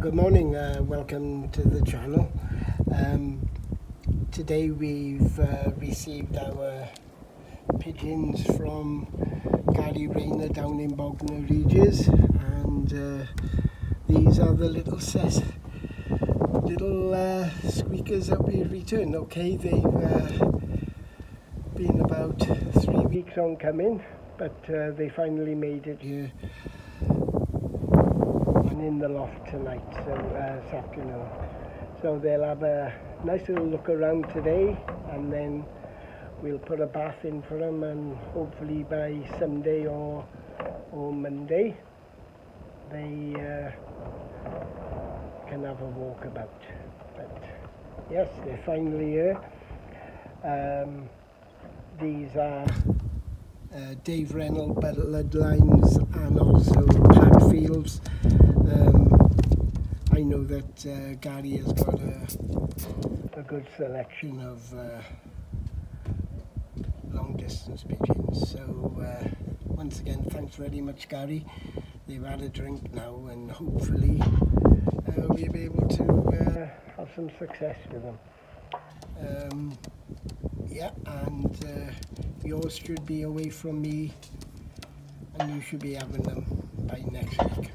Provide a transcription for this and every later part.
good morning. Uh, welcome to the channel. Um, today we've uh, received our pigeons from Gary Reyner down in Bognor Regis and uh, these are the little ses little uh, squeakers that we returned. Okay, they've uh, been about three weeks on coming but uh, they finally made it here in the loft tonight, so uh, this afternoon. So they'll have a nice little look around today and then we'll put a bath in for them and hopefully by Sunday or, or Monday they uh, can have a walk about. But yes, they're finally here. Um, these are uh, Dave Rennell bloodlines and also Padfields. Um, I know that uh, Gary has got a, a good selection of uh, long distance pigeons. So uh, once again, thanks very much Gary. They've had a drink now and hopefully uh, we'll be able to uh, have some success with them. Um, yeah, and uh, yours should be away from me and you should be having them by next week.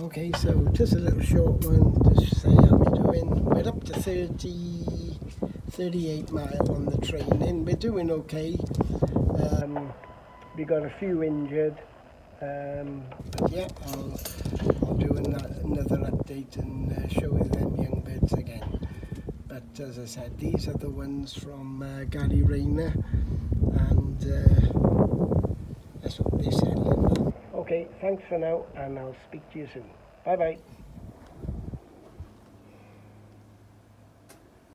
Okay, so just a little short one to say how we're doing. We're up to 30, 38 mile on the training. We're doing okay. Um, we got a few injured. Um, but yeah, I'll, I'll do an, another update and uh, show you them young birds again. But as I said, these are the ones from uh, Gary Reyner and uh, that's what they said. Thanks for now and I'll speak to you soon. Bye bye.